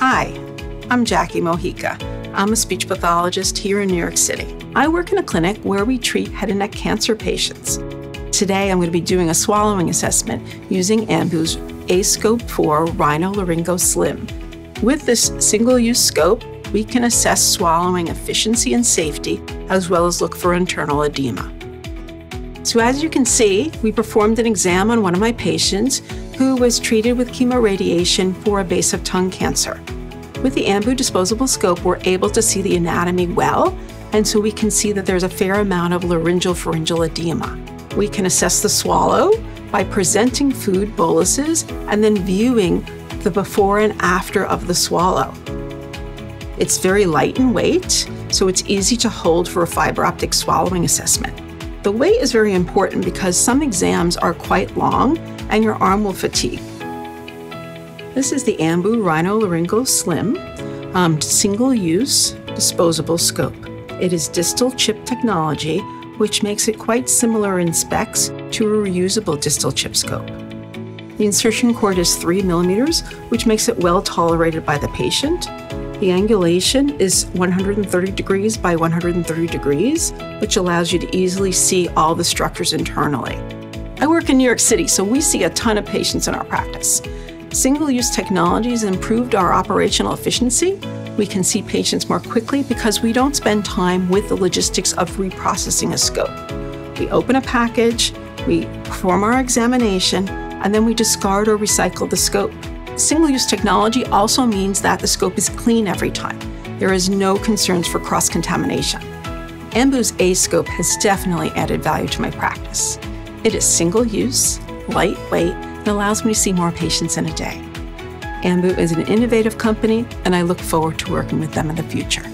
Hi, I'm Jackie Mojica. I'm a speech pathologist here in New York City. I work in a clinic where we treat head and neck cancer patients. Today, I'm going to be doing a swallowing assessment using Ambu's aScope 4 RhinoLaryngo Slim. With this single use scope, we can assess swallowing efficiency and safety, as well as look for internal edema. So, as you can see, we performed an exam on one of my patients who was treated with chemoradiation for invasive tongue cancer. With the Ambu disposable scope, we're able to see the anatomy well, and so we can see that there's a fair amount of laryngeal pharyngeal edema. We can assess the swallow by presenting food boluses and then viewing the before and after of the swallow. It's very light in weight, so it's easy to hold for a fiber optic swallowing assessment. The weight is very important because some exams are quite long and your arm will fatigue. This is the Ambu Rhinolaryngoslim Slim um, single use disposable scope. It is distal chip technology, which makes it quite similar in specs to a reusable distal chip scope. The insertion cord is 3 millimeters, which makes it well tolerated by the patient. The angulation is 130 degrees by 130 degrees, which allows you to easily see all the structures internally. I work in New York City, so we see a ton of patients in our practice. Single use technologies improved our operational efficiency. We can see patients more quickly because we don't spend time with the logistics of reprocessing a scope. We open a package, we perform our examination, and then we discard or recycle the scope. Single use technology also means that the scope is clean every time. There is no concerns for cross contamination. Ambu's aScope has definitely added value to my practice. It is single use, lightweight, and allows me to see more patients in a day. Ambu is an innovative company, and I look forward to working with them in the future.